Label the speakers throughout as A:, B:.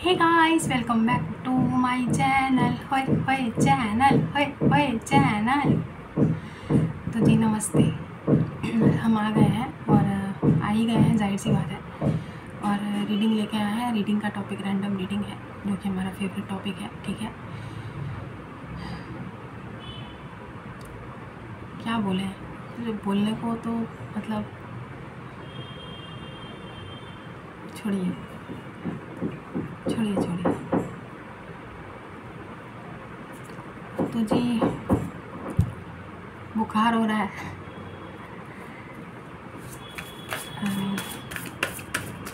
A: Hey guys welcome back to my channel होए होए channel होए होए चैनल तो जी, नमस्ते। हम आ गए हैं और, आ ही गए हैं, ज़ाहिर सी बात है। और रीडिंग लेके आए हैं। रीडिंग का टॉपिक रैंडम रीडिंग है, जो कि हमारा फेवरेट टॉपिक है, ठीक है? क्या बोले जो बोलने को तो मतलब छोड़िए। छोड़िए छोड़िए तो जी, बुखार हो रहा है।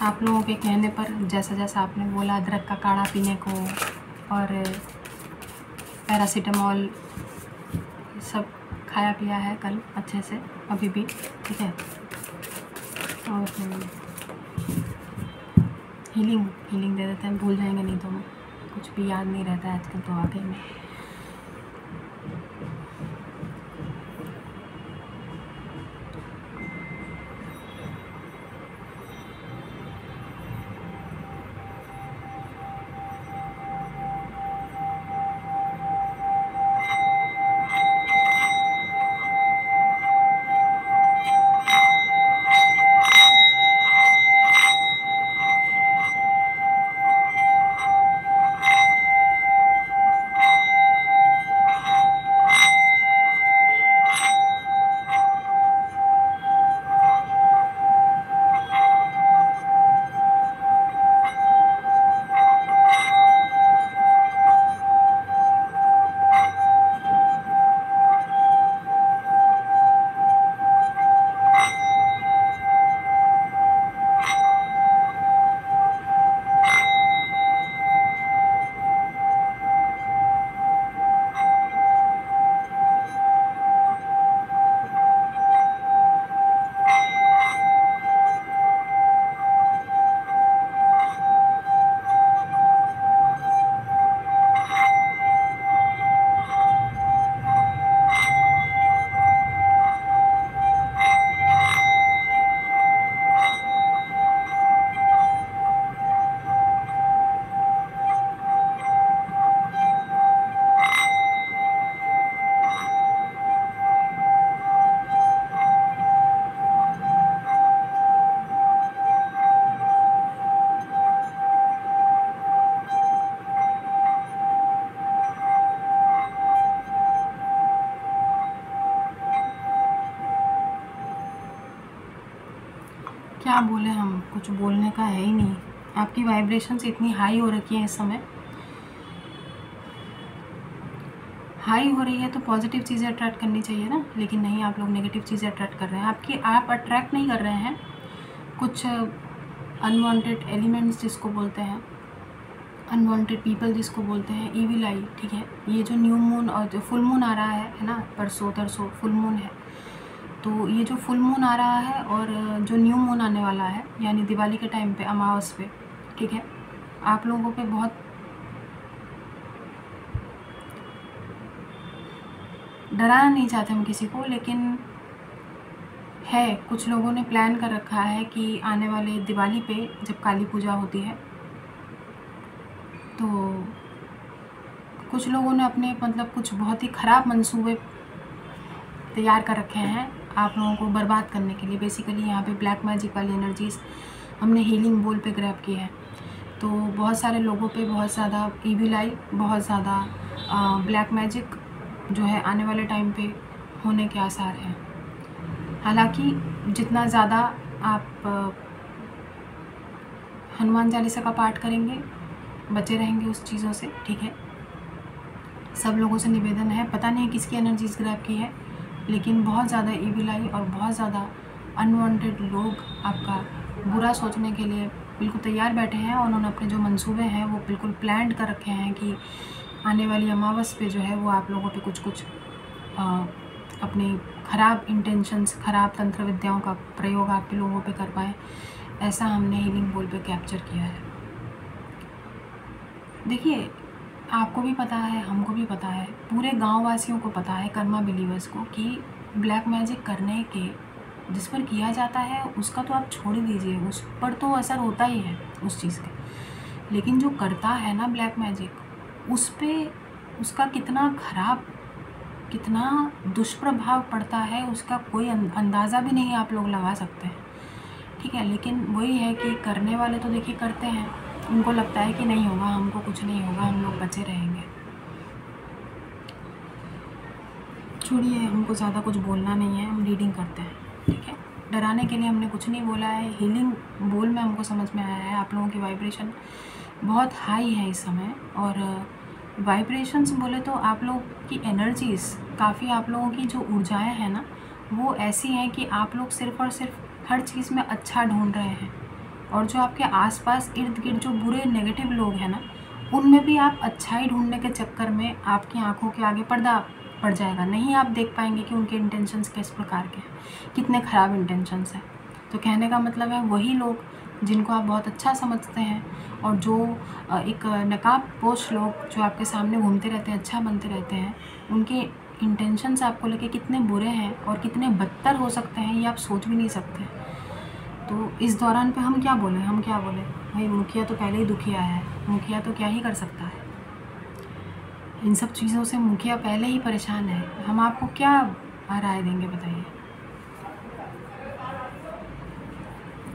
A: आप लोगों के कहने पर जैसा जैसा आपने बोला, अदरक का काढ़ा पीने को और पैरासीटामॉल, सब खाया पिया है कल अच्छे से, अभी भी, ठीक है? और हीलिंग हीलिंग दे देते हैं, भूल जाएँगे नहीं तो कुछ भी याद नहीं रहता है आजकल तो वाकई में। कुछ बोलने का है ही नहीं। आपकी वाइब्रेशंस इतनी हाई हो रखी हैं इस समय। हाई हो रही है तो पॉजिटिव चीज़ें अट्रैक्ट करनी चाहिए ना। लेकिन नहीं, आप लोग नेगेटिव चीज़ें अट्रैक्ट कर रहे हैं। आपकी, आप अट्रैक्ट नहीं कर रहे हैं। कुछ अनवांटेड एलिमेंट्स जिसको बोलते हैं अनवांटेड पीपल जिसको बोलते हैं ईविल आई ठीक है? ये जो न्यू मून और जो फुल मून आ रहा है है ना? परसों, तरसों फुल मून है। तो ये जो फुल मून आ रहा है और जो न्यू मून आने वाला है, यानी दिवाली के टाइम पे, अमावस पे, ठीक है? आप लोगों पे बहुत डराना नहीं चाहते हम किसी को, लेकिन है, कुछ लोगों ने प्लान कर रखा है कि आने वाले दिवाली पे, जब काली पूजा होती है तो कुछ लोगों ने अपने मतलब कुछ बहुत ही ख़राब मंसूबे तैयार कर रखे हैं आप लोगों को बर्बाद करने के लिए बेसिकली यहाँ पे ब्लैक मैजिक वाली एनर्जीज हमने हीलिंग बोल पे ग्रैप की है। तो बहुत सारे लोगों पे बहुत ज़्यादा ईविल आई बहुत ज़्यादा ब्लैक मैजिक जो है आने वाले टाइम पे होने के आसार हैं। हालाँकि जितना ज़्यादा आप हनुमान चालीसा का पाठ करेंगे, बचे रहेंगे उस चीज़ों से, ठीक है? सब लोगों से निवेदन है, पता नहीं किसकी एनर्जीज ग्रैप की है। लेकिन बहुत ज़्यादा ईविल आई और बहुत ज़्यादा अनवांटेड लोग आपका बुरा सोचने के लिए बिल्कुल तैयार बैठे हैं और उन्होंने अपने जो मंसूबे हैं वो बिल्कुल प्लान कर रखे हैं कि आने वाली अमावस पे जो है वो आप लोगों पे कुछ कुछ अ, अपनी ख़राब इंटेंशंस ख़राब तंत्र विद्याओं का प्रयोग आप लोगों पे कर पाए ऐसा हमने हीलिंग बोल पे कैप्चर किया है। देखिए आपको भी पता है, हमको भी पता है, पूरे गाँव वासियों को पता है, कर्मा बिलीवर्स को, कि ब्लैक मैजिक करने के, जिस पर किया जाता है, उसका तो आप छोड़ दीजिए, उस पर तो असर होता ही है, उस चीज़ का। लेकिन जो करता है ना ब्लैक मैजिक, उस पर उसका कितना ख़राब, कितना दुष्प्रभाव पड़ता है, उसका कोई अंदाज़ा भी नहीं आप लोग लगा सकते हैं। ठीक है, लेकिन वही है कि करने वाले तो देखिए करते हैं। उनको लगता है कि नहीं होगा, हमको कुछ नहीं होगा, हम लोग बचे रहेंगे। छोड़िए, हमको ज़्यादा कुछ बोलना नहीं है, हम रीडिंग करते हैं, ठीक है? डराने के लिए हमने कुछ नहीं बोला है हीलिंग बोल में हमको समझ में आया है, आप लोगों की वाइब्रेशन बहुत हाई है इस समय, और वाइब्रेशंस बोले तो आप लोग की एनर्जीज़ काफ़ी आप लोगों की जो ऊर्जाएँ हैं ना, वो ऐसी हैं कि आप लोग सिर्फ़ और सिर्फ़ हर चीज़ में अच्छा ढूंढ रहे हैं। और जो आपके आसपास इर्द गिर्द जो बुरे नेगेटिव लोग हैं ना, उनमें भी आप अच्छाई ढूँढने के चक्कर में आपकी आँखों के आगे पर्दा पड़ जाएगा। नहीं आप देख पाएँगे कि उनके इंटेंशंस किस प्रकार के हैं, कितने ख़राब इंटेंशंस हैं। तो कहने का मतलब है वही लोग जिनको आप बहुत अच्छा समझते हैं और जो एक नकाब पोश लोग जो आपके सामने घूमते रहते हैं अच्छा बनते रहते हैं, उनके इंटेंशंस आपको लेके कितने बुरे हैं और कितने बदतर हो सकते हैं ये आप सोच भी नहीं सकते। तो इस दौरान पे हम क्या बोलें? हम क्या बोलें? भाई, मुखिया तो पहले ही दुखी आया है। मुखिया तो क्या ही कर सकता है? इन सब चीज़ों से मुखिया पहले ही परेशान है। हम आपको क्या राय देंगे, बताइए?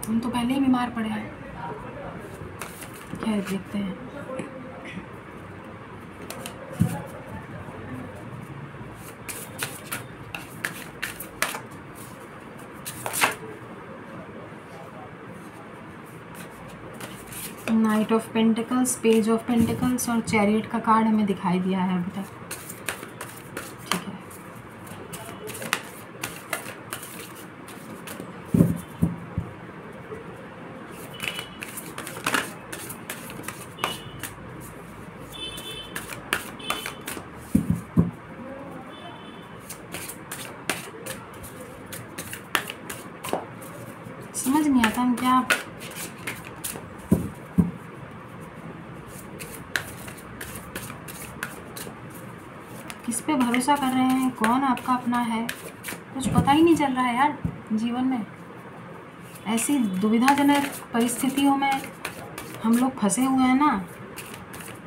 A: हम तो पहले ही बीमार पड़े हैं। खैर, देखते हैं। Knight of pentacles page of pentacles और चैरियट का कार्ड हमें दिखाई दिया है अभी तक समझ नहीं आता हम क्या किस पे भरोसा कर रहे हैं? कौन आपका अपना है? कुछ पता ही नहीं चल रहा है यार, जीवन में। ऐसी दुविधाजनक परिस्थितियों में हम लोग फंसे हुए हैं ना।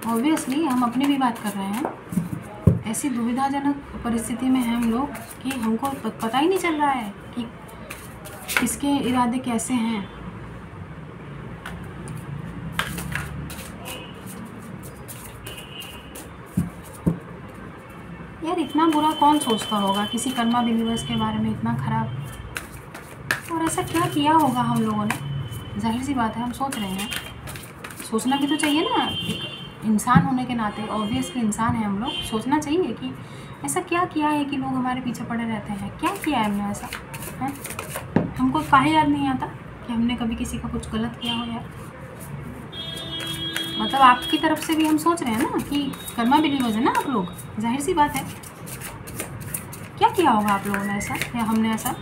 A: ऑब्वियसली हम अपनी भी बात कर रहे हैं। ऐसी दुविधाजनक परिस्थिति में हैं हम लोग कि हमको पता ही नहीं चल रहा है कि किसके इरादे कैसे हैं। कौन सोचता होगा किसी कर्मा बिलीवर्स के बारे में इतना ख़राब? और ऐसा क्या किया होगा हम लोगों ने? ज़ाहिर सी बात है, हम सोच रहे हैं। सोचना भी तो चाहिए ना, एक इंसान होने के नाते ऑब्वियसली इंसान है हम लोग, सोचना चाहिए कि ऐसा क्या किया है कि लोग हमारे पीछे पड़े रहते हैं? क्या किया है हमने ऐसा? है? हमको काहे याद नहीं आता कि हमने कभी किसी का कुछ गलत किया हो यार मतलब आपकी तरफ़ से भी हम सोच रहे हैं ना कि कर्मा बिलीवर्स है ना आप लोग? ज़ाहिर सी बात है। क्या किया होगा आप लोगों ने ऐसा? या हमने ऐसा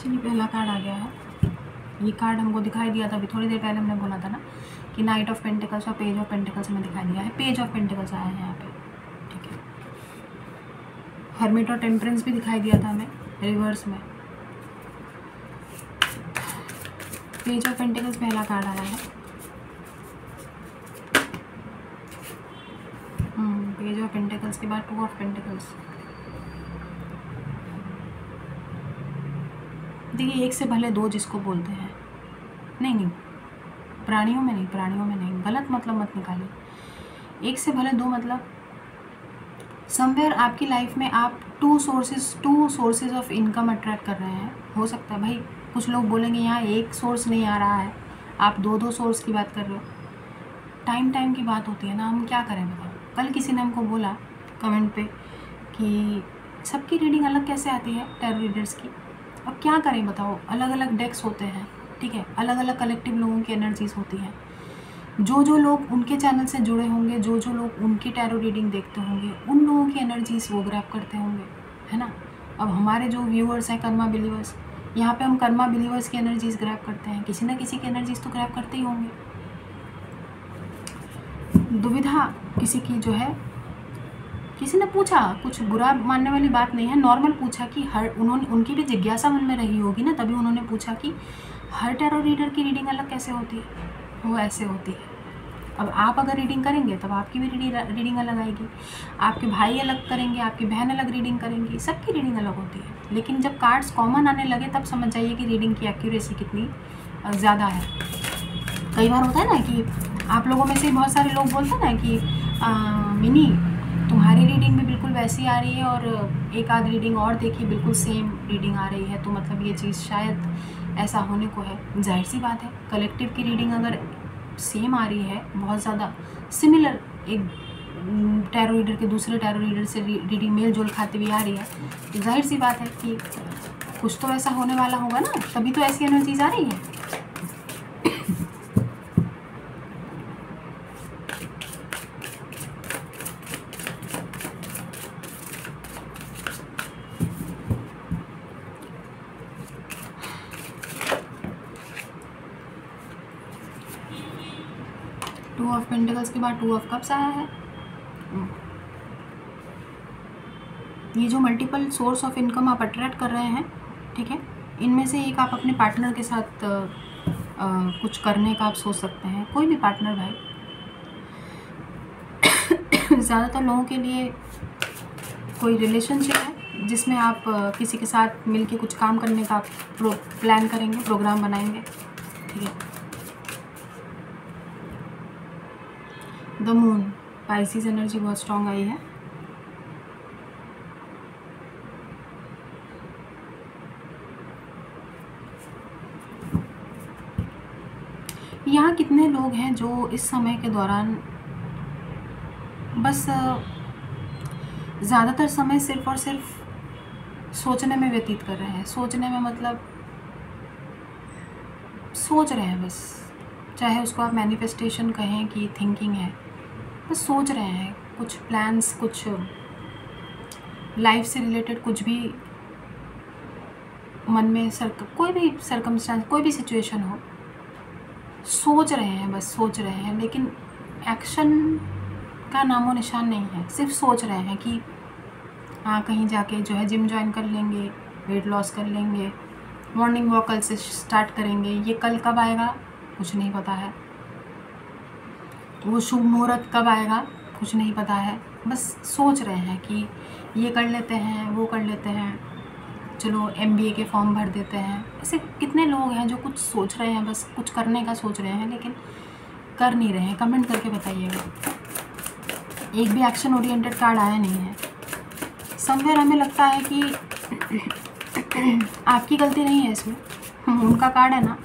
A: चलिए पहला कार्ड आ गया है ये कार्ड हमको दिखाई दिया था, अभी थोड़ी देर पहले हमने बोला था ना कि नाइट ऑफ़ पेंटिकल्स और पेज ऑफ़ पेंटिकल्स हमें दिखाई दिया है। पेज ऑफ़ पेंटिकल्स आया है यहाँ पे, ठीक है। हर्मिट और टेम्परेंस भी दिखाई दिया था हमें रिवर्स में। पेज ऑफ़ पेंटिकल्स पहला कार्ड आया है। पेज ऑफ़ पेंटिकल्स के बाद टू ऑफ़ पेंटिकल्स देखिए, एक से भले दो जिसको बोलते हैं नहीं नहीं। प्राणियों में नहीं, प्राणियों में नहीं। गलत मतलब मत निकालिए। एक से भले दो मतलब। समवेयर आपकी लाइफ में आप two sources two sources of income attract कर रहे हैं। हो सकता है, भाई, कुछ लोग बोलेंगे, यहाँ एक सोर्स नहीं आ रहा है। आप दो दो सोर्स की बात कर रहे हो। टाइम टाइम की बात होती है ना, हम क्या करें बताओ? कल किसी ने हमको बोला कमेंट पे कि सबकी रीडिंग अलग कैसे आती है टेरो रीडर्स की? अब क्या करें बताओ? अलग अलग डेक्स होते हैं। ठीक है अलग अलग कलेक्टिव लोगों की एनर्जीज होती हैं। जो जो लोग उनके चैनल से जुड़े होंगे जो जो लोग उनकी टैरो रीडिंग देखते होंगे, उन लोगों की एनर्जीज वो ग्रैप करते होंगे, है ना? अब हमारे जो व्यूअर्स हैं कर्मा बिलीवर्स यहाँ पे हम कर्मा बिलीवर्स की एनर्जीज ग्रैप करते हैं। किसी ना किसी की एनर्जीज तो ग्रैप करते ही होंगे। दुविधा किसी की जो है, किसी ने पूछा, कुछ बुरा मानने वाली बात नहीं है। नॉर्मल पूछा कि हर, उन्होंने, उनकी भी जिज्ञासा मन में रही होगी ना, तभी उन्होंने पूछा कि हर टैरो रीडर की रीडिंग अलग कैसे होती है? वो ऐसे होती है। अब आप अगर रीडिंग करेंगे तब आपकी भी रीडिंग अलग आएगी। आपके भाई अलग करेंगे आपकी बहन अलग रीडिंग करेंगी सबकी रीडिंग अलग होती है। लेकिन जब कार्ड्स कॉमन आने लगे तब समझ जाइए कि रीडिंग की एक्यूरेसी कितनी ज़्यादा है। कई बार होता है ना कि आप लोगों में से बहुत सारे लोग बोलते हैं ना कि आ, मिनी तुम्हारी रीडिंग भी बिल्कुल वैसी आ रही है और एक आध रीडिंग और देखी बिल्कुल सेम रीडिंग आ रही है। तो मतलब ये चीज़ शायद ऐसा होने को है। ज़ाहिर सी बात है कलेक्टिव की रीडिंग अगर सेम आ रही है, बहुत ज़्यादा सिमिलर एक टैरो रीडर के दूसरे टैरो रीडर से रीडिंग मेल जोल खाते हुए आ रही है। तो ज़ाहिर सी बात है कि कुछ तो ऐसा होने वाला होगा ना, तभी तो ऐसी एनर्जीज आ रही है टू ऑफ़ पेंटिकल्स के बाद टू ऑफ़ कप्स आया है। ये जो मल्टीपल सोर्स ऑफ़ इनकम आप अट्रैक्ट कर रहे हैं ठीक है? इनमें से एक आप अपने पार्टनर के साथ आ, आ, कुछ करने का आप सोच सकते हैं। कोई भी पार्टनर भाई। ज़्यादातर लोगों के लिए कोई रिलेशनशिप है जिसमें आप किसी के साथ मिलके कुछ काम करने का प्लान करेंगे प्रोग्राम बनाएँगे ठीक है? द मून पाइसिस एनर्जी बहुत स्ट्रांग आई है। यहाँ कितने लोग हैं जो इस समय के दौरान बस ज़्यादातर समय सिर्फ़ और सिर्फ़ सोचने में व्यतीत कर रहे हैं। सोचने में मतलब सोच रहे हैं बस। चाहे उसको आप मैनिफेस्टेशन कहें कि थिंकिंग है। बस सोच रहे हैं, कुछ प्लान्स कुछ लाइफ से रिलेटेड कुछ भी मन में सर कोई भी सरकमस्टांस कोई भी सिचुएशन हो, सोच रहे हैं, बस सोच रहे हैं, लेकिन एक्शन का नामो निशान नहीं है। सिर्फ़ सोच रहे हैं कि हाँ कहीं जाके जो है जिम ज्वाइन कर लेंगे वेट लॉस कर लेंगे मॉर्निंग वॉक कल से स्टार्ट करेंगे, ये कल कब आएगा, कुछ नहीं पता है। वो शुभ मुहूर्त कब आएगा? कुछ नहीं पता है। बस सोच रहे हैं कि ये कर लेते हैं, वो कर लेते हैं। चलो एमबीए के फॉर्म भर देते हैं। ऐसे कितने लोग हैं जो कुछ सोच रहे हैं, बस कुछ करने का सोच रहे हैं, लेकिन कर नहीं रहे हैं। कमेंट करके बताइएगा। एक भी एक्शन ओरिएंटेड कार्ड आया नहीं है। समवेयर हमें लगता है कि आपकी गलती नहीं है इसमें। उनका कार्ड है ना।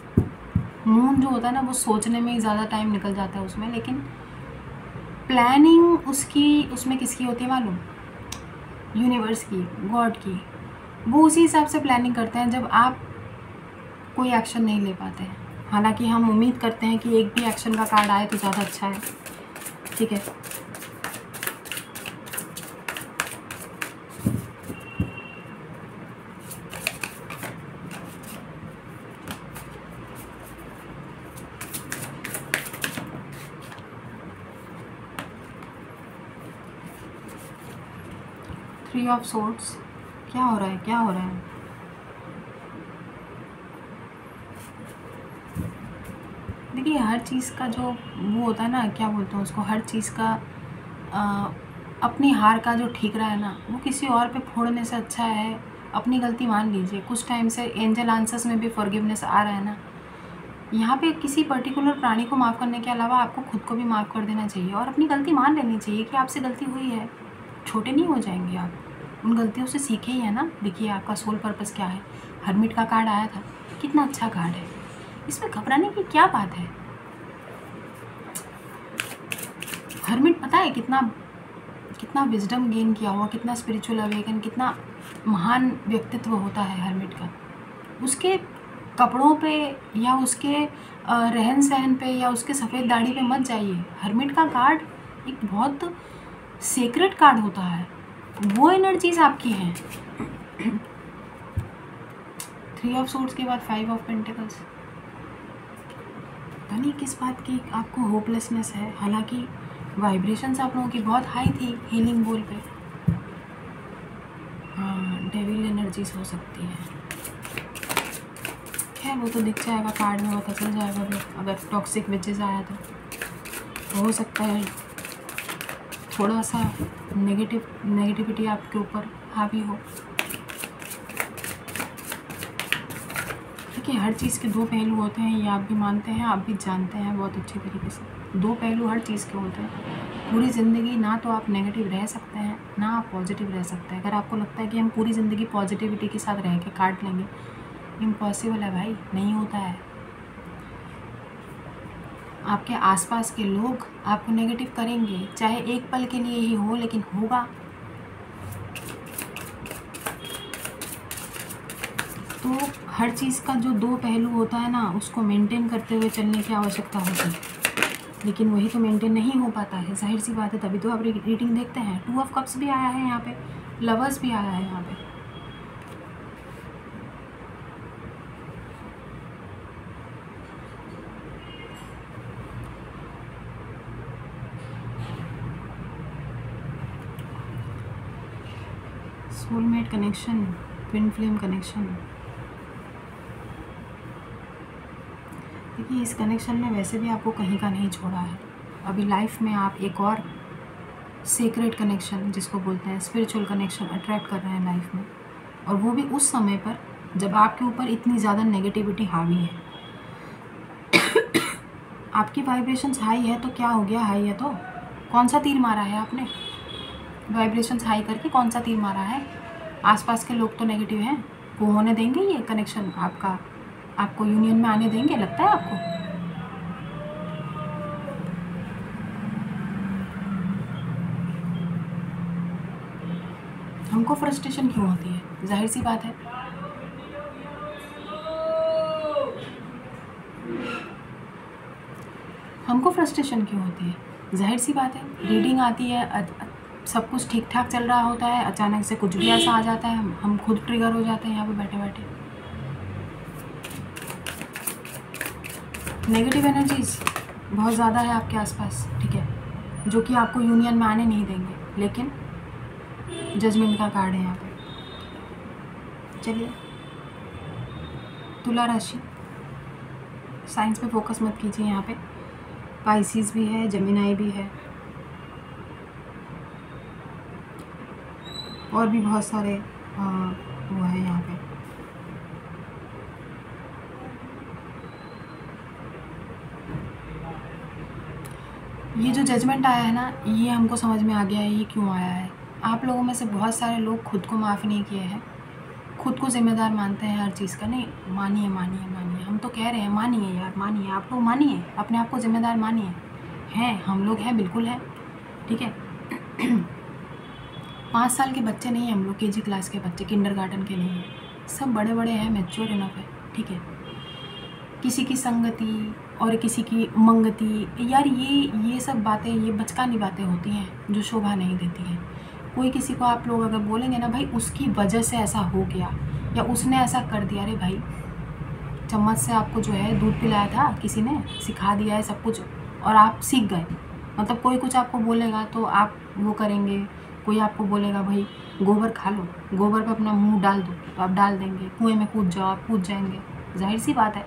A: मून जो होता है ना, वो सोचने में ही ज़्यादा टाइम निकल जाता है उसमें, लेकिन प्लानिंग उसकी, उसमें किसकी होती है मालूम? यूनिवर्स की गॉड की। वो उसी हिसाब से प्लानिंग करते हैं जब आप कोई एक्शन नहीं ले पाते हैं। हालाँकि हम उम्मीद करते हैं कि एक भी एक्शन का कार्ड आए तो ज़्यादा अच्छा है। ठीक है? Three of swords. क्या हो रहा है? क्या हो रहा है? देखिए हर चीज़ का जो वो होता है ना क्या बोलते हैं उसको हर चीज़ का आ, अपनी हार का जो ठीक रहा है ना वो किसी और पे फोड़ने से अच्छा है। अपनी गलती मान लीजिए। कुछ टाइम से एंजल आंसर्स में भी फॉरगिवनेस आ रहा है ना। यहाँ पे किसी पर्टिकुलर प्राणी को माफ़ करने के अलावा आपको खुद को भी माफ़ कर देना चाहिए और अपनी गलती मान लेनी चाहिए कि आपसे गलती हुई है। छोटे नहीं हो जाएँगे आप। उन गलतियों से सीखे ही है ना? देखिए, आपका सोल पर्पस क्या है? हरमिट का कार्ड आया था। कितना अच्छा कार्ड है। इसमें घबराने की क्या बात है? हरमिट पता है कितना कितना विजडम गेन किया हुआ, कितना स्पिरिचुअल अवेकन कितना महान व्यक्तित्व होता है हरमिट का। उसके कपड़ों पे या उसके रहन सहन पे या उसके सफ़ेद दाढ़ी पे मत जाइए। हरमिट का कार्ड एक बहुत सेक्रेट कार्ड होता है। वो एनर्जीज आपकी हैं। थ्री ऑफ़ सूट्स के बाद फाइव ऑफ़ पेंटिकल्स पता नहीं किस बात की आपको होपलेसनेस है। हालाँकि वाइब्रेशंस आप लोगों की बहुत हाई थी हीलिंग बोल पे। हाँ डेविल एनर्जीज हो सकती है। खैर, वो तो दिख जाएगा कार्ड में पता चल जाएगा। अगर टॉक्सिक विचेज आया तो। हो सकता है। थोड़ा सा नेगेटिव नेगेटिविटी आपके ऊपर हावी हो। देखिए, हर चीज़ के दो पहलू होते हैं, ये आप भी मानते हैं, आप भी जानते हैं बहुत अच्छे तरीके से। दो पहलू हर चीज़ के होते हैं। पूरी ज़िंदगी ना तो आप नेगेटिव रह सकते हैं, ना आप पॉजिटिव रह सकते हैं। अगर आपको लगता है कि हम पूरी ज़िंदगी पॉजिटिविटी के साथ रह के काट लेंगे इम्पॉसिबल है भाई, नहीं होता है। आपके आसपास के लोग आपको नेगेटिव करेंगे, चाहे एक पल के लिए ही हो, लेकिन होगा। तो हर चीज़ का जो दो पहलू होता है ना, उसको मेंटेन करते हुए चलने की आवश्यकता होती है। लेकिन वही तो मेंटेन नहीं हो पाता है। ज़ाहिर सी बात है, तभी तो आप रीडिंग देखते हैं। टू ऑफ़ कप्स भी आया है यहाँ पे लवर्स भी आया है यहाँ पे। Soulmate connection twin flame connection देखिए, इस कनेक्शन में वैसे भी आपको कहीं का नहीं छोड़ा है। अभी लाइफ में आप एक और सीक्रेट कनेक्शन जिसको बोलते हैं स्पिरिचुअल कनेक्शन अट्रैक्ट कर रहे हैं लाइफ में। और वो भी उस समय पर, जब आपके ऊपर इतनी ज़्यादा नेगेटिविटी हावी है। आपकी वाइब्रेशंस हाई है तो क्या हो गया? हाई है तो? कौन सा तीर मारा है आपने? वाइब्रेशंस हाई करके कौन सा तीर मारा है? आसपास के लोग तो नेगेटिव हैं। वो होने देंगे ये कनेक्शन आपका। आपको यूनियन में आने देंगे, लगता है आपको? हमको फ्रस्ट्रेशन क्यों होती है? ज़ाहिर सी बात है। हमको फ्रस्ट्रेशन क्यों होती है? ज़ाहिर सी बात है। रीडिंग आती है सब कुछ ठीक ठाक चल रहा होता है, अचानक से कुछ भी ऐसा आ जाता है, हम खुद ट्रिगर हो जाते हैं यहाँ पे बैठे बैठे नेगेटिव एनर्जीज बहुत ज़्यादा है आपके आसपास, ठीक है? जो कि आपको यूनियन में आने नहीं देंगे, लेकिन जजमेंट का कार्ड है यहाँ पे। चलिए। तुला राशि। साइंस पे फोकस मत कीजिए यहाँ पे। पाइसिस भी है जमीनाई भी है। और भी बहुत सारे आ, वो है यहाँ पे। ये जो जजमेंट आया है ना ये हमको समझ में आ गया है ये क्यों आया है? आप लोगों में से बहुत सारे लोग खुद को माफ़ नहीं किए हैं। खुद को ज़िम्मेदार मानते हैं हर चीज़ का। नहीं मानिए मानिए मानिए। हम तो कह रहे हैं मानिए यार मानिए। आप लोग मानिए अपने आप को ज़िम्मेदार मानिए। हैं हम लोग हैं बिल्कुल हैं। ठीक है? पाँच साल के बच्चे नहीं हैं हम लोग के जी क्लास के बच्चे किंडर गार्डन के नहीं हैं। सब बड़े बड़े हैं मेच्योर इनफ है, ठीक है। किसी की संगति और किसी की मंगती, यार ये ये सब बातें, ये बचकानी बातें होती हैं जो शोभा नहीं देती हैं। कोई किसी को आप लोग अगर बोलेंगे ना, भाई, उसकी वजह से ऐसा हो गया या उसने ऐसा कर दिया, अरे भाई, चम्मच से आपको जो है दूध पिलाया था, किसी ने सिखा दिया है सब कुछ और आप सीख गए। मतलब कोई कुछ आपको बोलेगा तो आप वो करेंगे। कोई आपको बोलेगा, भाई, गोबर खा लो, गोबर पे अपना मुँह डाल दो तो आप डाल देंगे, कुएँ में कूद जाओ, आप कूद जाएँगे। ज़ाहिर सी बात है,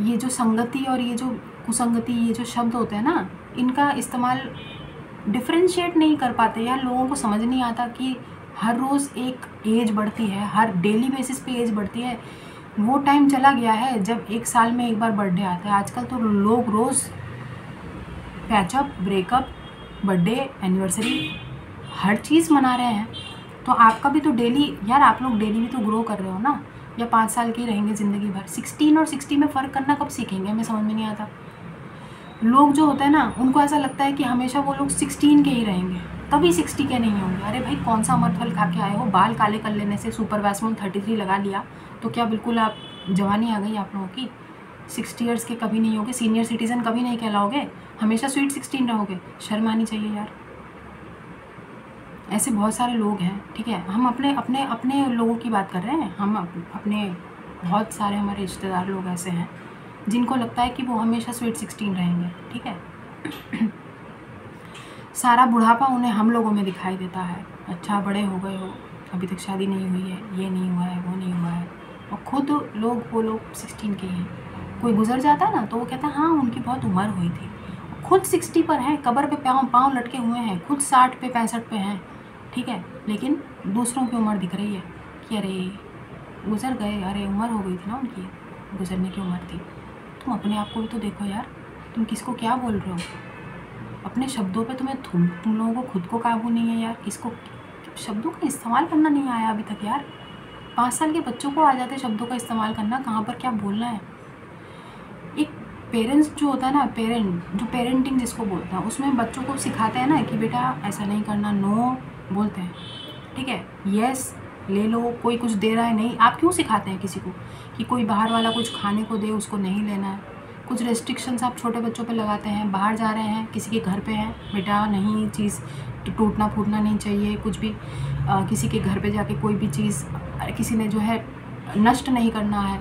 A: ये जो संगति और ये जो कुसंगति, ये जो शब्द होते हैं ना, इनका इस्तेमाल डिफ्रेंशिएट नहीं कर पाते यार लोगों को समझ नहीं आता कि हर रोज़ एक एज बढ़ती है, हर डेली बेसिस पे एज बढ़ती है। वो टाइम चला गया है जब एक साल में एक बार बर्थडे आता है। आजकल तो लोग रोज़ patch up breakup birthday anniversary हर चीज़ मना रहे हैं। तो आपका भी तो डेली, यार आप लोग डेली भी तो ग्रो कर रहे हो ना? या पाँच साल के ही रहेंगे ज़िंदगी भर। सिक्सटीन और सिक्सटी में फ़र्क करना कब सीखेंगे? हमें समझ में नहीं आता। लोग जो होते हैं ना, उनको ऐसा लगता है कि हमेशा वो लोग सिक्सटीन के ही रहेंगे। कभी सिक्सटी के नहीं होंगे। अरे भाई, कौन सा अमरफल खा के आए हो? बाल काले कर लेने से सुपर वैसमोन थर्टी थ्री लगा लिया। तो क्या बिल्कुल आप, जवानी आ गई आप लोगों की? सिक्सटी ईयर्स के कभी नहीं होगे। सीनियर सिटीज़न कभी नहीं कहलाओगे? हमेशा स्वीट सिक्सटीन रहोगे। शर्म आनी चाहिए यार। ऐसे बहुत सारे लोग हैं, ठीक है? हम अपने अपने अपने लोगों की बात कर रहे हैं। हम अपने बहुत सारे हमारे रिश्तेदार लोग ऐसे हैं, जिनको लगता है कि वो हमेशा स्वीट सिक्सटीन रहेंगे, ठीक है? सारा बुढ़ापा उन्हें हम लोगों में दिखाई देता है। अच्छा बड़े हो गए हो, अभी तक शादी नहीं हुई है, ये नहीं हुआ है, वो नहीं हुआ है। और खुद लोग, वो लोग सिक्सटीन के हैं। कोई गुजर जाता ना तो वो कहता, है हाँ उनकी बहुत उम्र हुई थी। खुद सिक्सटी पर हैं, कबर पे पाँव पाँव लटके हुए हैं, खुद साठ पे, पैंसठ पे हैं। ठीक है, लेकिन दूसरों की उम्र दिख रही है कि अरे, गुजर गए, अरे, उम्र हो गई थी ना उनकी, गुजरने की उम्र थी। तुम अपने आप को भी तो देखो यार, तुम किसको क्या बोल रहे हो? अपने शब्दों पे तुम्हें तुम तुम लोगों को खुद को काबू नहीं है यार, किसको, शब्दों का इस्तेमाल करना नहीं आया अभी तक यार। पाँच साल के बच्चों को आ जाते शब्दों का इस्तेमाल करना, कहाँ पर क्या बोलना है? एक पेरेंट्स जो होता है ना पेरेंट जो पेरेंटिंग जिसको बोलता है, उसमें बच्चों को सिखाते हैं ना कि बेटा ऐसा नहीं करना नो बोलते हैं। ठीक है? यस ले लो कोई कुछ दे रहा है नहीं। आप क्यों सिखाते हैं किसी को कि कोई बाहर वाला कुछ खाने को दे उसको नहीं लेना है? कुछ रेस्ट्रिक्शंस आप छोटे बच्चों पे लगाते हैं बाहर जा रहे हैं किसी के घर पे हैं बेटा नहीं चीज़ टूटना फूटना नहीं चाहिए कुछ भी आ, किसी के घर पे जाके कोई भी चीज़ किसी ने जो है नष्ट नहीं करना है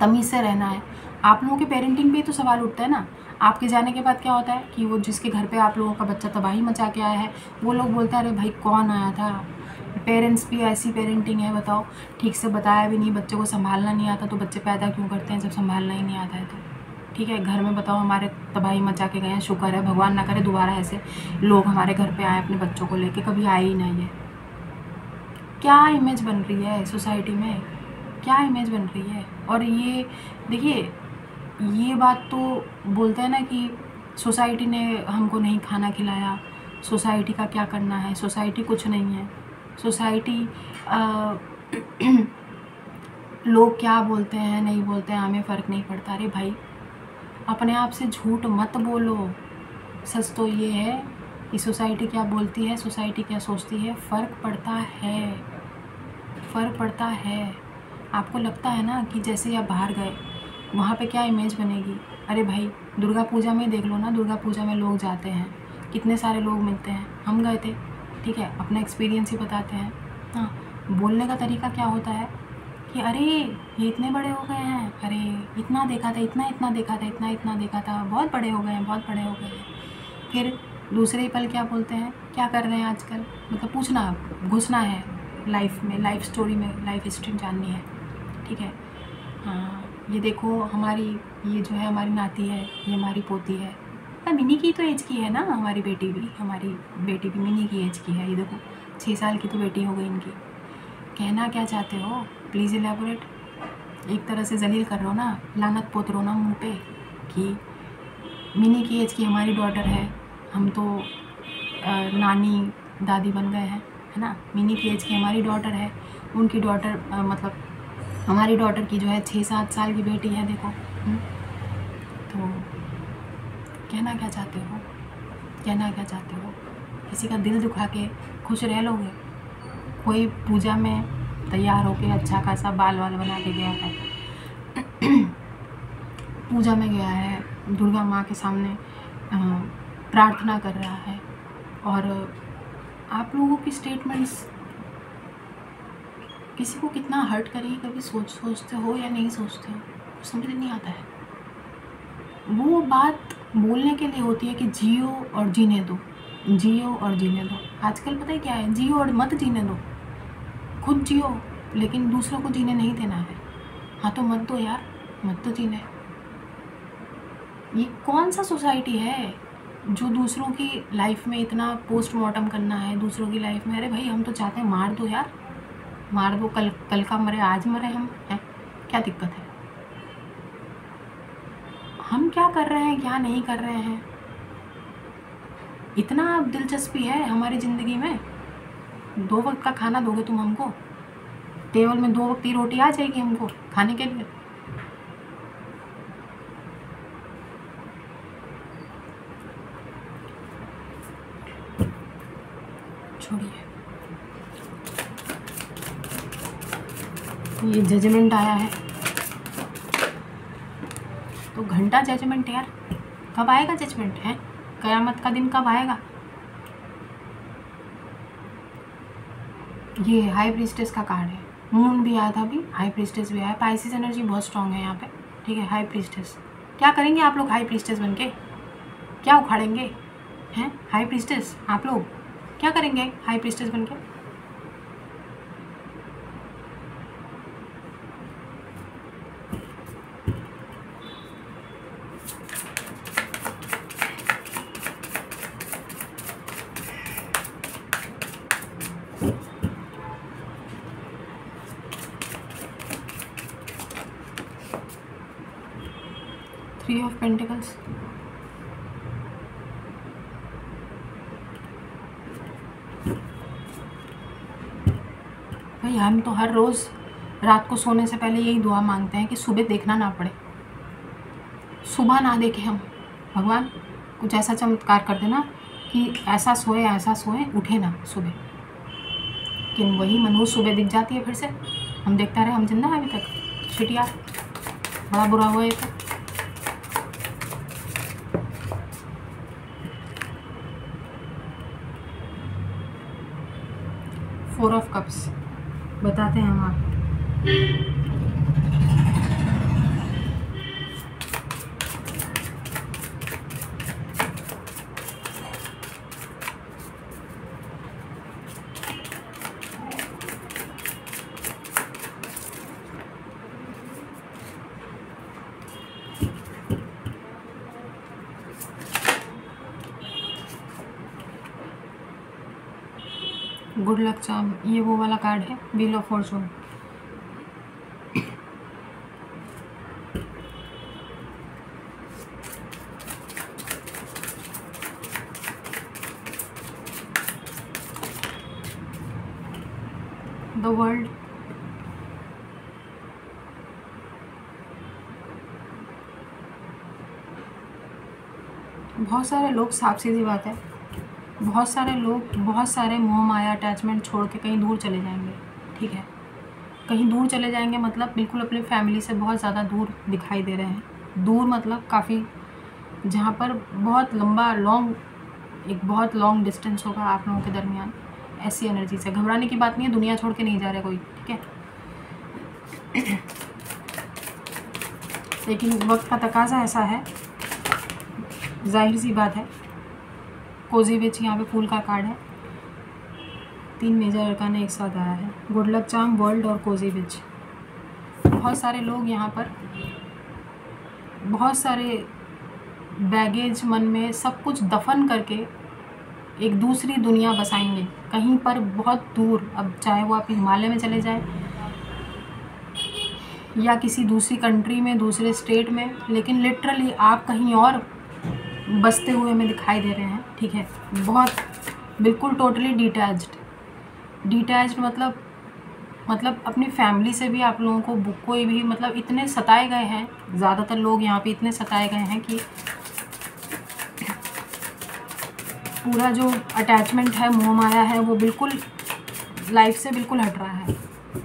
A: तमीज़ से रहना है। आप लोगों के पेरेंटिंग पे तो सवाल उठता है ना। आपके जाने के बाद क्या होता है कि वो जिसके घर पे आप लोगों का बच्चा तबाही मचा के आया है, वो लोग बोलते हैं, अरे भाई, कौन आया था? पेरेंट्स भी ऐसी पेरेंटिंग है, बताओ। ठीक से बताया भी नहीं, बच्चे को संभालना नहीं आता तो बच्चे पैदा क्यों करते हैं, जब संभालना ही नहीं आता है तो। ठीक है, घर में बताओ, हमारे तबाही मचा के गए हैं, शुक्र है, भगवान ना करे दोबारा ऐसे लोग हमारे घर पे आए अपने बच्चों को लेके, कभी आए ही नहीं है। क्या इमेज बन रही है सोसाइटी में? क्या इमेज बन रही है? और ये, देखिए ये बात तो बोलते हैं ना कि सोसाइटी ने हमको नहीं खाना खिलाया। सोसाइटी का क्या करना है? सोसाइटी कुछ नहीं है। सोसाइटी लोग क्या बोलते हैं, नहीं बोलते हैं, हमें फ़र्क नहीं पड़ता। अरे भाई, अपने आप से झूठ मत बोलो। सच तो ये है कि सोसाइटी क्या बोलती है, सोसाइटी क्या सोचती है, फ़र्क पड़ता है। फ़र्क पड़ता है। आपको लगता है ना कि जैसे आप बाहर गए वहाँ पे क्या इमेज बनेगी? अरे भाई, दुर्गा पूजा में देख लो ना, दुर्गा पूजा में लोग जाते हैं। कितने सारे लोग मिलते हैं। हम गए थे, ठीक है, अपना एक्सपीरियंस ही बताते हैं। हाँ बोलने का तरीका क्या होता है? कि अरे, ये इतने बड़े हो गए हैं। अरे, इतना देखा था, इतना इतना देखा था, इतना इतना देखा था। बहुत बड़े हो गए हैं, बहुत बड़े हो गए हैं। फिर दूसरे पल क्या बोलते हैं? क्या कर रहे हैं आजकल? मतलब पूछना घुसना है। लाइफ में लाइफ स्टोरी में लाइफ हिस्ट्री जाननी है। ठीक है? हाँ। ये देखो, हमारी, ये जो है हमारी नाती है, ये हमारी पोती है। हाँ मिनी की तो एज की है ना, हमारी बेटी भी, हमारी बेटी भी मिनी की एज की है। ये देखो छः साल की तो बेटी हो गई इनकी। कहना क्या चाहते हो? प्लीज़ एलेबोरेट एक तरह से जलील कर रहे हो ना, लानत पोत रहो ना मुँह पे कि मिनी की एज की हमारी डॉटर है, हम तो नानी, दादी बन गए हैं, है ना? मिनी की एज की हमारी डॉटर है, उनकी डॉटर मतलब हमारी डॉटर की जो है छः सात साल की बेटी है, देखो। हम्म? तो कहना क्या चाहते हो? कहना क्या चाहते हो? किसी का दिल दुखा के खुश रह लोगे? कोई पूजा में तैयार होके अच्छा खासा बाल वाल बना के गया है? पूजा में गया है, दुर्गा माँ के सामने प्रार्थना कर रहा है। और आप लोगों की स्टेटमेंट्स किसी को कितना हर्ट करेगी, कभी सोच, सोचते हो या नहीं सोचते हो समझ नहीं आता है। वो बात बोलने के लिए होती है कि जियो और जीने दो। जियो और जीने दो। आजकल पता है क्या है? जियो और मत जीने दो। खुद जियो, लेकिन दूसरों को जीने नहीं देना है। हाँ तो मत दो यार, मत तो जीने। ये कौन सा सोसाइटी है जो दूसरों की लाइफ में इतना पोस्टमार्टम करना है, दूसरों की लाइफ में, अरे भाई, हम तो चाहते हैं मार दो यार। मार दो, कल कल का मरे, आज मरे हम, हैं? क्या दिक्कत है? हम क्या कर रहे हैं, क्या नहीं कर रहे हैं? इतना दिलचस्पी है हमारी ज़िंदगी में। दो वक्त का खाना दोगे तुम हमको? टेबल में दो वक्त की रोटी आ जाएगी हमको, खाने के लिए छोड़िए ये जजमेंट आया है। तो घंटा जजमेंट यार। कब आएगा जजमेंट है? कयामत का दिन कब आएगा? ये हाई प्रिस्टेस का कार्ड है। मून भी आया था अभी। हाई प्रिस्टेस भी आया। पाइसिस एनर्जी बहुत स्ट्रांग है यहाँ पे। ठीक है हाई प्रिस्टेस क्या करेंगे आप लोग हाई प्रिस्टेस बन के? क्या उखाड़ेंगे? हैं? हाई प्रिस्टेस आप लोग? क्या करेंगे हाई प्रिस्टेस बन के? थ्री ऑफ़ पेंटिकल्स भाई, हम तो हर रोज़ रात को सोने से पहले यही दुआ मांगते हैं कि सुबह देखना ना पड़े। सुबह ना देखें हम। भगवान, कुछ ऐसा चमत्कार कर देना कि ऐसा सोए ऐसा सोए, उठे ना सुबह। लेकिन वही मनुष्य सुबह दिख जाती है फिर से। हम देखता रहे, हम ज़िंदा हैं अभी तक। छिटिया। बड़ा बुरा हुआ ये तो फोर ऑफ़ कप्स बताते हैं हम गुड लक चाम ये वो वाला कार्ड है wheel of fortune the world बहुत सारे लोग साफ़ सीधी बात है। बहुत सारे लोग, बहुत सारे मोह माया अटैचमेंट छोड़ के कहीं दूर चले जाएँगे, ठीक है? कहीं दूर चले जाएँगे मतलब बिल्कुल अपनी फैमिली से बहुत ज़्यादा दूर दिखाई दे रहे हैं। दूर मतलब काफ़ी, जहाँ पर बहुत लंबा लॉन्ग एक बहुत लॉन्ग डिस्टेंस होगा आप लोगों के दरमियान, ऐसी एनर्जी से। घबराने की बात नहीं है, दुनिया छोड़ के नहीं जा रहा कोई, ठीक है? लेकिन वक्त का तकाजा ऐसा है, ज़ाहिर सी बात है कोजी विच यहाँ पे फूल का कार्ड है। तीन मेजर अरकान एक साथ आया है। गुड लक चाम, वर्ल्ड और कोजी विच बहुत सारे लोग यहाँ पर। बहुत सारे बैगेज मन में सब कुछ दफन करके एक दूसरी दुनिया बसाएँगे। कहीं पर बहुत दूर, अब चाहे वो आप हिमालय में चले जाए या किसी दूसरी कंट्री में, दूसरे स्टेट में, लेकिन लिटरली आप कहीं और बसते हुए हमें दिखाई दे रहे हैं। ठीक है, बहुत, बिल्कुल टोटली डिटैच्ड डिटैच्ड मतलब मतलब अपनी फैमिली से भी आप लोगों को बुक कोई भी मतलब इतने सताए गए हैं, ज़्यादातर लोग यहाँ पे इतने सताए गए हैं कि पूरा जो अटैचमेंट है, मोह माया है, वो बिल्कुल लाइफ से बिल्कुल हट रहा है.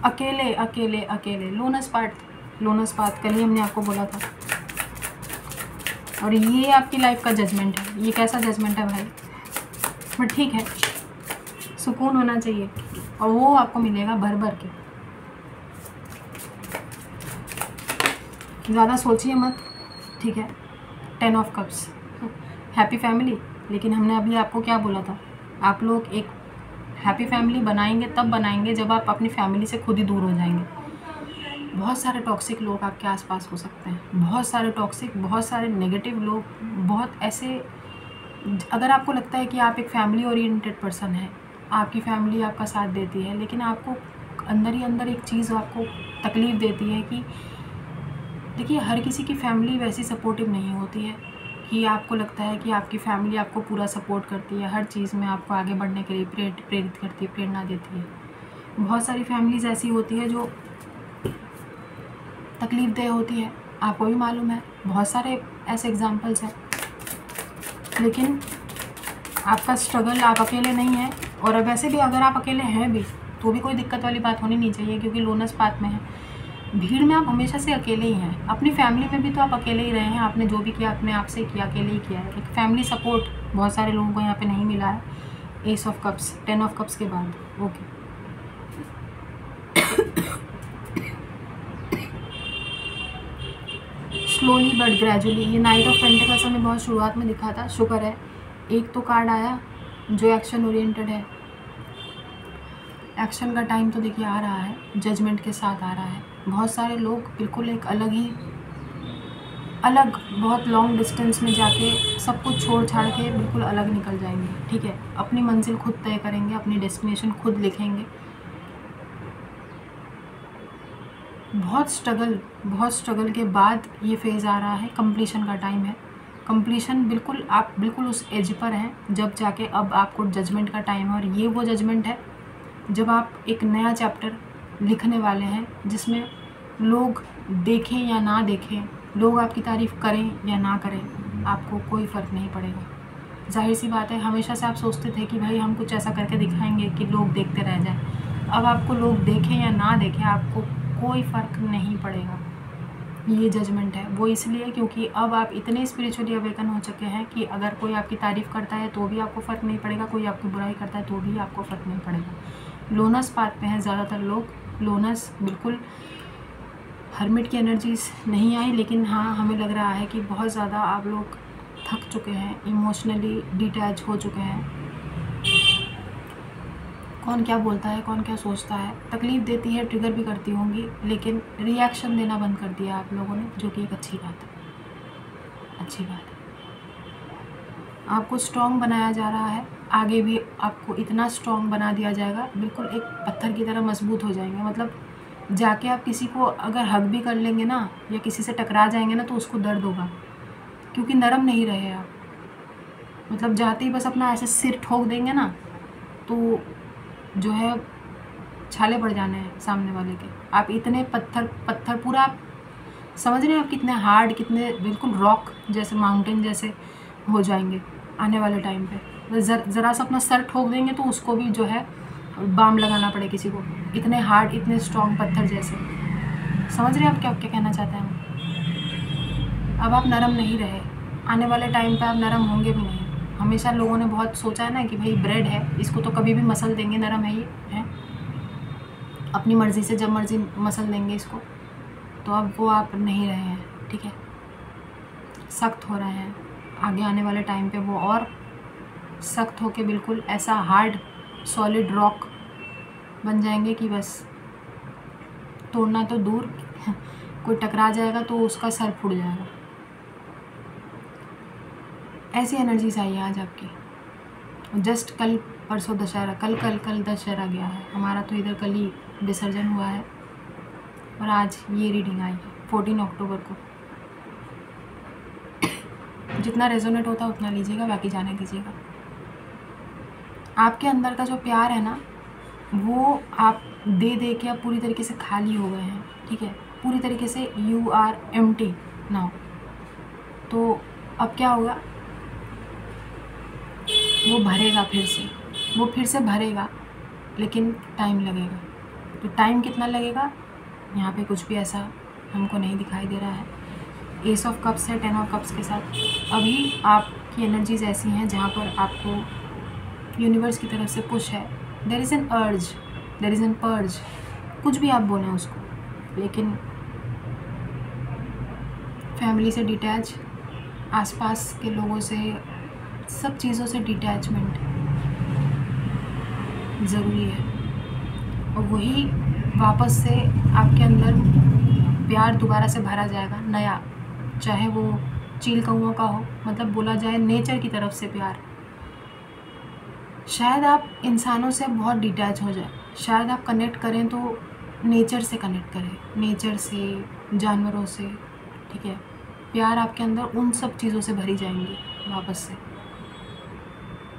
A: अकेले अकेले अकेले लोनस पार्ट लोनस पार्ट कल ही हमने आपको बोला था. और ये आपकी लाइफ का जजमेंट है। ये कैसा जजमेंट है भाई? बट ठीक है, सुकून होना चाहिए और वो आपको मिलेगा भर भर के। ज़्यादा सोचिए मत, ठीक है? Ten of cups happy family लेकिन हमने अभी आपको क्या बोला था? आप लोग एक हैप्पी फैमिली बनाएँगे, तब बनाएँगे जब आप अपनी फैमिली से खुद ही दूर हो जाएँगे। बहुत सारे टॉक्सिक लोग आपके आसपास हो सकते हैं। बहुत सारे टॉक्सिक बहुत सारे नेगेटिव लोग, बहुत ऐसे, अगर आपको लगता है कि आप एक फैमिली ओरिएंटेड पर्सन हैं, आपकी फैमिली आपका साथ देती है, लेकिन आपको अंदर ही अंदर एक चीज़ आपको तकलीफ़ देती है कि, देखिए, हर किसी की फैमिली वैसी सपोर्टिव नहीं होती है कि आपको लगता है कि आपकी फैमिली आपको पूरा सपोर्ट करती है, हर चीज़ में आपको आगे बढ़ने के लिए प्रेरित करती है, प्रेरणा देती है। बहुत सारी फैमिलीज़ ऐसी होती है जो तकलीफ़ दे होती है। आपको भी मालूम है, बहुत सारे ऐसे एग्ज़ाम्पल्स हैं। लेकिन आपका स्ट्रगल आप अकेले नहीं हैं और वैसे भी अगर आप अकेले हैं भी तो भी कोई दिक्कत वाली बात होनी नहीं चाहिए क्योंकि लोनस पात में है। भीड़ में आप हमेशा से अकेले ही हैं। अपनी फैमिली में भी तो आप अकेले ही रहे हैं, आपने जो भी किया अपने आप से किया, अकेले ही किया है। एक फैमिली सपोर्ट बहुत सारे लोगों को यहाँ पे नहीं मिला है। Ace of cups ten of cups के बाद ओके बट ग्रेजुअली ये नाइट ऑफ़ पेंटिकल्स हमें बहुत शुरुआत में दिखा था, शुक्र है। एक तो कार्ड आया, जो एक्शन ओरिएंटेड है। एक्शन का टाइम तो देखिए आ रहा है जजमेंट के साथ आ रहा है। बहुत सारे लोग बिल्कुल एक अलग ही, अलग, बहुत लॉन्ग डिस्टेंस में जाके सब कुछ छोड़ छाड़ के बिल्कुल अलग निकल जाएँगे, ठीक है? अपनी मंजिल खुद तय करेंगे, अपनी डेस्टिनेशन खुद लिखेंगे। बहुत स्ट्रगल बहुत स्ट्रगल के बाद ये फ़ेज़ आ रहा है कंप्लीशन का टाइम है। कंप्लीशन बिल्कुल, आप बिल्कुल उस एज पर हैं, जब जाके अब आपको जजमेंट का टाइम है और ये वो जजमेंट है, जब आप एक नया चैप्टर लिखने वाले हैं, जिसमें लोग देखें या ना देखें, लोग आपकी तारीफ़ करें या ना करें, आपको कोई फ़र्क नहीं पड़ेगा। ज़ाहिर सी बात है, हमेशा से आप सोचते थे कि भाई हम कुछ ऐसा करके दिखाएँगे कि लोग देखते रह जाएँ। अब आपको लोग देखें या ना देखें, आपको कोई फ़र्क नहीं पड़ेगा। ये जजमेंट है। वो इसलिए क्योंकि अब आप इतने स्पिरिचुअली अवेकन हो चुके हैं कि अगर कोई आपकी तारीफ़ करता है तो भी आपको फ़र्क नहीं पड़ेगा, कोई आपकी बुराई करता है तो भी आपको फ़र्क नहीं पड़ेगा। लोनस पात पे हैं ज़्यादातर लोग। लोनस बिल्कुल हरमिट की एनर्जीज नहीं आई, लेकिन हाँ हमें लग रहा है कि बहुत ज़्यादा आप लोग थक चुके हैं इमोशनली डिटैच हो चुके हैं। कौन क्या बोलता है, कौन क्या सोचता है, तकलीफ़ देती है ट्रिगर भी करती होंगी, लेकिन रिएक्शन देना बंद कर दिया आप लोगों ने, जो कि एक अच्छी बात है। अच्छी बात है। आपको स्ट्रॉन्ग बनाया जा रहा है, आगे भी आपको इतना स्ट्रॉन्ग बना दिया जाएगा, बिल्कुल एक पत्थर की तरह मज़बूत हो जाएँगे। मतलब जाके आप किसी को अगर हक भी कर लेंगे ना, या किसी से टकरा जाएँगे ना तो उसको दर्द होगा, क्योंकि नरम नहीं रहे आप। मतलब जाते ही बस अपना ऐसे सिर ठोक देंगे ना तो जो है छाले पड़ जाने हैं सामने वाले के। आप इतने पत्थर पत्थर पूरा आप समझ रहे हैं आप कितने हार्ड कितने बिल्कुल रॉक जैसे माउंटेन जैसे हो जाएँगे आने वाले टाइम पे। जर, ज़रा सा अपना सर ठोक देंगे तो उसको भी जो है बाम लगाना पड़े किसी को। इतने हार्ड इतने स्ट्रॉन्ग पत्थर जैसे। समझ रहे हैं आप क्या क्या कहना चाहते हैं? अब आप नरम नहीं रहे। आने वाले टाइम पे आप नरम होंगे भी नहीं। हमेशा लोगों ने बहुत सोचा है ना कि भाई ब्रेड है, इसको तो कभी भी मसल देंगे, नरम है ये है। अपनी मर्ज़ी से, जब मर्ज़ी मसल देंगे इसको। तो अब वो आप नहीं रहे हैं, ठीक है? सख्त हो रहे हैं। आगे आने वाले टाइम पे वो और सख्त होके बिल्कुल ऐसा हार्ड सॉलिड रॉक बन जाएँगे कि बस तोड़ना तो दूर, कोई टकरा जाएगा तो उसका सर फूट जाएगा। ऐसी एनर्जीज आई है आज आपकी। जस्ट कल परसों दशहरा, कल कल कल दशहरा गया है। हमारा तो इधर कल ही विसर्जन हुआ है। और आज ये रीडिंग आई है फोर्टीन अक्टूबर को। जितना रेजोनेट होता है उतना लीजिएगा, बाकी जाने दीजिएगा। आपके अंदर का जो प्यार है ना, वो आप दे दे के आप पूरी तरीके से खाली हो गए हैं, ठीक है? पूरी तरीके से you are empty now तो अब क्या होगा? वो भरेगा फिर से। वो फिर से भरेगा, लेकिन टाइम लगेगा। तो टाइम कितना लगेगा? यहाँ पे कुछ भी ऐसा हमको नहीं दिखाई दे रहा है। एस ऑफ़ कप्स है टेन ऑफ़ कप्स के साथ। अभी आपकी एनर्जीज ऐसी हैं जहाँ पर आपको यूनिवर्स की तरफ़ से पुश है। देर इज़ एन अर्ज़ देर इज़ एन पर्ज कुछ भी आप बोलें उसको, लेकिन फैमिली से डिटैच आसपास के लोगों से सब चीज़ों से डिटैचमेंट ज़रूरी है। और वही वापस से आपके अंदर प्यार दोबारा से भरा जाएगा, नया। चाहे वो चील कौओं का हो मतलब बोला जाए नेचर की तरफ़ से प्यार। शायद आप इंसानों से बहुत डिटैच हो जाए। शायद आप कनेक्ट करें तो नेचर से कनेक्ट करें। नेचर से, जानवरों से, ठीक है? प्यार आपके अंदर उन सब चीज़ों से भरी जाएँगी वापस से।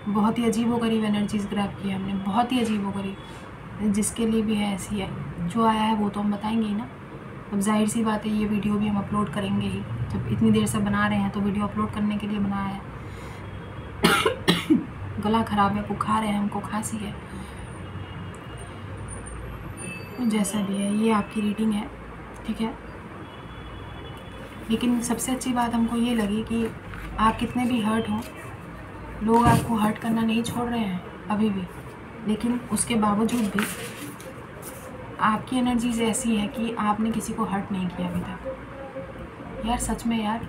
A: बहुत ही अजीब व गरीब एनर्जीज ग्रैप की हमने, बहुत ही अजीब व गरीब जिसके लिए भी है ऐसी है। जो आया है वो तो हम बताएँगे ही ना। अब ज़ाहिर सी बात है, ये वीडियो भी हम अपलोड करेंगे ही। जब इतनी देर से बना रहे हैं तो वीडियो अपलोड करने के लिए बनाया है। गला ख़राब है, बुखार है, हमको खांसी है। जैसा भी है, ये आपकी रीडिंग है, ठीक है? लेकिन सबसे अच्छी बात हमको ये लगी कि आप कितने भी हर्ट हों लोग आपको हर्ट करना नहीं छोड़ रहे हैं, अभी भी। लेकिन उसके बावजूद भी आपकी एनर्जीज ऐसी है कि आपने किसी को हर्ट नहीं किया अभी तक। यार, सच में यार,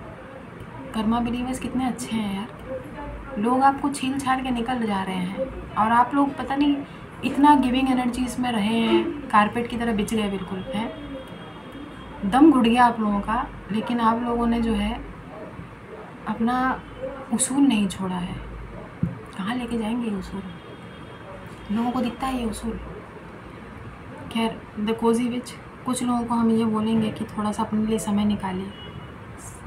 A: कर्मा बिलीवर्स कितने अच्छे हैं यार। लोग आपको छील छाल के निकल जा रहे हैं और आप लोग पता नहीं इतना गिविंग एनर्जीज में रहे हैं कारपेट की तरह बिछ गए बिल्कुल, हैं। दम घुट गया आप लोगों का, लेकिन आप लोगों ने जो है अपना उसूल नहीं छोड़ा है। कहाँ लेके जाएँगे ये उसूल। लोगों को दिखता है ये उसूल। खैर द कोजी विच कुछ लोगों को हम ये बोलेंगे कि थोड़ा सा अपने लिए समय निकालिए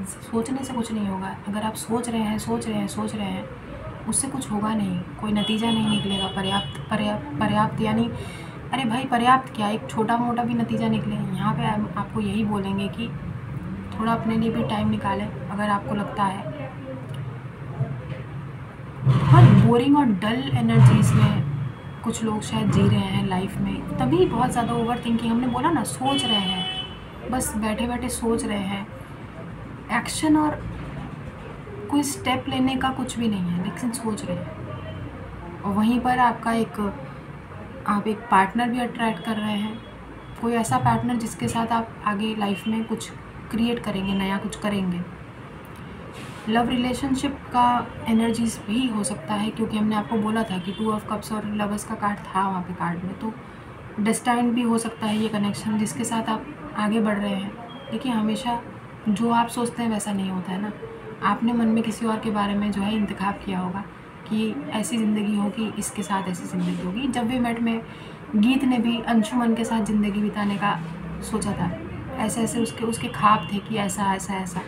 A: सोचने से कुछ नहीं होगा। अगर आप सोच रहे हैं, सोच रहे हैं, सोच रहे हैं, उससे कुछ होगा नहीं। कोई नतीजा नहीं निकलेगा। पर्याप्त पर्याप्त पर्याप्त यानी, अरे भाई पर्याप्त क्या? एक छोटा मोटा भी नतीजा निकले। यहाँ पे आपको यही बोलेंगे कि थोड़ा अपने लिए भी टाइम निकालें। अगर आपको लगता है बहुत बोरिंग और डल एनर्जीज में कुछ लोग शायद जी रहे हैं लाइफ में। तभी बहुत ज़्यादा ओवर थिंकिंग हमने बोला ना, सोच रहे हैं। बस बैठे बैठे सोच रहे हैं। एक्शन और कोई स्टेप लेने का कुछ भी नहीं है, लेकिन सोच रहे हैं। और वहीं पर आपका एक, आप एक पार्टनर भी अट्रैक्ट कर रहे हैं। कोई ऐसा पार्टनर जिसके साथ आप आगे लाइफ में कुछ क्रिएट करेंगे, नया कुछ करेंगे। लव रिलेशनशिप का एनर्जीज भी हो सकता है, क्योंकि हमने आपको बोला था कि टू ऑफ़ कप्स और लवर्स का कार्ड था वहाँ पे कार्ड में तो डिस्टाइंड भी हो सकता है ये कनेक्शन जिसके साथ आप आगे बढ़ रहे हैं। देखिए, हमेशा जो आप सोचते हैं वैसा नहीं होता है ना। आपने मन में किसी और के बारे में जो है इंतखब किया होगा कि ऐसी ज़िंदगी होगी, इसके साथ ऐसी ज़िंदगी होगी। जब वे मेट में गीत ने भी अंशुमन के साथ ज़िंदगी बिताने का सोचा था ऐसे ऐसे उसके उसके खाब थे कि ऐसा ऐसा ऐसा।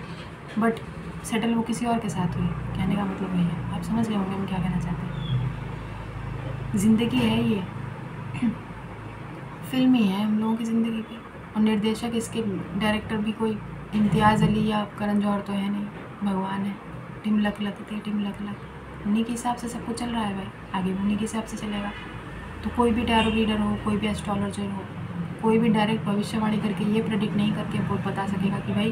A: बट सेटल वो किसी और के साथ हुई। कहने का मतलब वही है। आप समझ गए होंगे हम क्या कहना चाहते हैं। ज़िंदगी है ये। फ़िल्म ही है हम लोगों की ज़िंदगी की। और निर्देशक इसके डायरेक्टर भी कोई इम्तियाज़ अली या करण जौहर तो है नहीं। भगवान है। टिम लक थे, टिम लक लक। उन्हीं के हिसाब से सब कुछ चल रहा है भाई। आगे भी उन्हीं के हिसाब से चलेगा। तो कोई भी टैरो रीडर हो, कोई भी एस्ट्रोलॉजर हो, कोई भी डायरेक्ट भविष्यवाणी करके ये प्रेडिक्ट नहीं करके वो बता सकेगा कि भाई,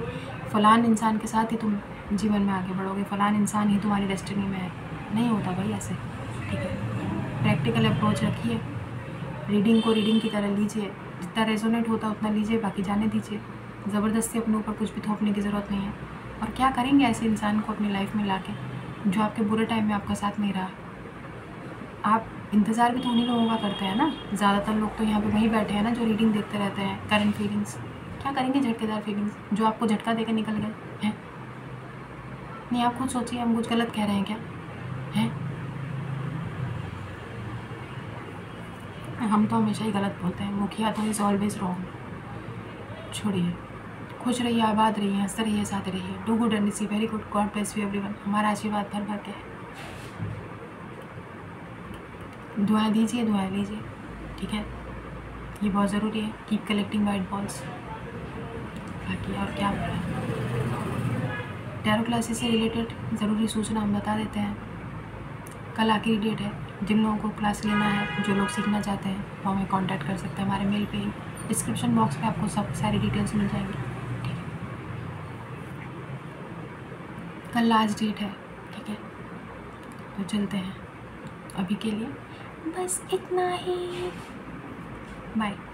A: फ़लान इंसान के साथ ही तुम जीवन में आगे बढ़ोगे। फ़लान इंसान ही तुम्हारी डेस्टिनी में है। नहीं होता भाई ऐसे। ठीक है। प्रैक्टिकल अप्रोच रखिए। रीडिंग को रीडिंग की तरह लीजिए। जितना रेजोनेट होता उतना लीजिए, बाकी जाने दीजिए। ज़बरदस्ती अपने ऊपर कुछ भी थोपने की ज़रूरत नहीं है। और क्या करेंगे ऐसे इंसान को अपनी लाइफ में ला के जो आपके बुरे टाइम में आपका साथ नहीं रहा? आप इंतज़ार भी तो उन्हीं लोगों का करते हैं ना? ज़्यादातर लोग तो यहाँ पे वहीं बैठे हैं ना, जो रीडिंग देखते रहते हैं करंट फीलिंग्स क्या करेंगे झटकेदार फीलिंग्स जो आपको झटका देकर निकल गए, हैं? नहीं, आप खुद सोचिए, हम कुछ गलत कह रहे हैं क्या? हैं? हम तो हमेशा ही गलत बोलते हैं। मुखिया तो इज़ ऑलवेज रॉन्ग छोड़िए। खुश रहिए, आबाद रहिए, हँसते रहिए, साथ रहिए। Do good and see very good god bless you everyone हमारा आशीर्वाद भर भर के है। दुआएँ दीजिए दुआएँ लीजिए। ठीक है? ये बहुत ज़रूरी है। कीप कलेक्टिंग वाइट बॉल्स बाकी और क्या बोला टैरो क्लासेस से रिलेटेड ज़रूरी सूचना हम बता देते हैं। कल आखिरी डेट है। जिन लोगों को क्लास लेना है, जो लोग सीखना चाहते हैं, वो हमें कांटेक्ट कर सकते हैं हमारे मेल पे ही। डिस्क्रिप्शन बॉक्स पे आपको सब सारी डिटेल्स मिल जाएँगी। ठीक है? कल लास्ट डेट है। ठीक है? तो चलते हैं। अभी के लिए बस इतना ही। बाय